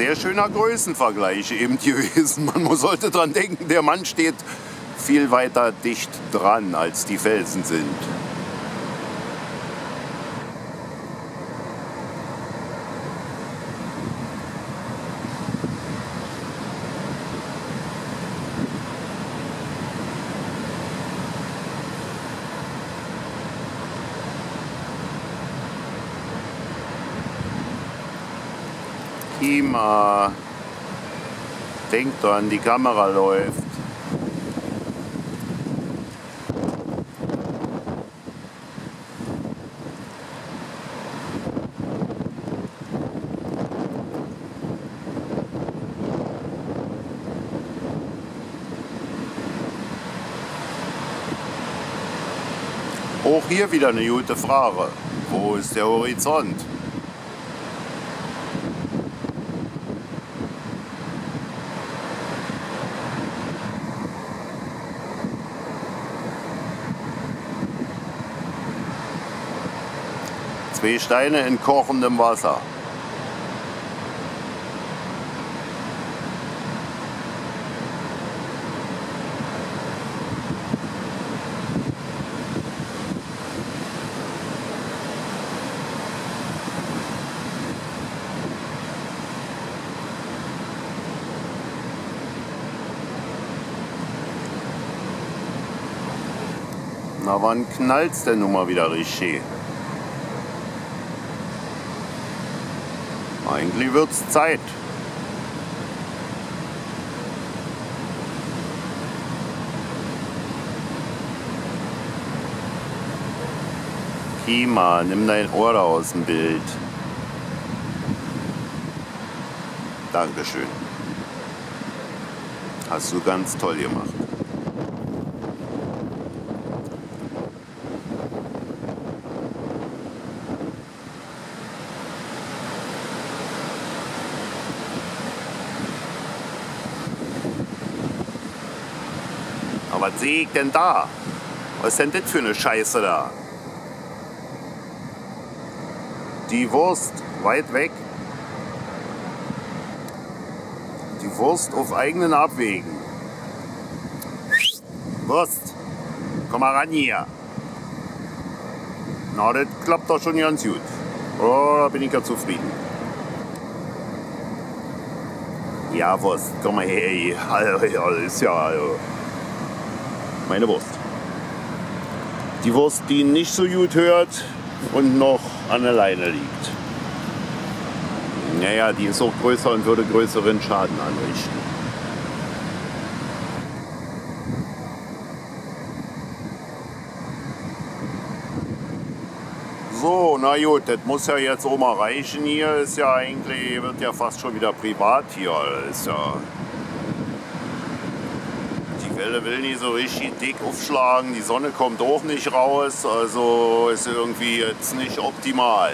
sehr schöner Größenvergleich eben gewesen. Man sollte dran denken, der Mann steht viel weiter dicht dran, als die Felsen sind. Kima. Denk dran, die Kamera läuft. Auch hier wieder eine gute Frage. Wo ist der Horizont? Zwei Steine in kochendem Wasser. Na wann knallt's denn nun mal wieder richtig? Eigentlich wird's Zeit. Kima, nimm dein Ohr aus dem Bild. Dankeschön. Hast du ganz toll gemacht. Aber was sehe ich denn da? Was ist denn das für eine Scheiße da? Die Wurst weit weg. Die Wurst auf eigenen Abwegen. Wurst, komm mal ran hier. Na, das klappt doch schon ganz gut. Oh, da bin ich ja zufrieden. Ja, Wurst, komm mal her. hier. Ja, ist ja also meine Wurst. Die Wurst, die nicht so gut hört und noch an der Leine liegt. Naja, die ist auch größer und würde größeren Schaden anrichten. So, na gut, das muss ja jetzt auch mal reichen hier. Ist ja eigentlich, wird ja fast schon wieder privat hier. ist ja Welle will nicht so richtig dick aufschlagen, die Sonne kommt auch nicht raus, also ist irgendwie jetzt nicht optimal.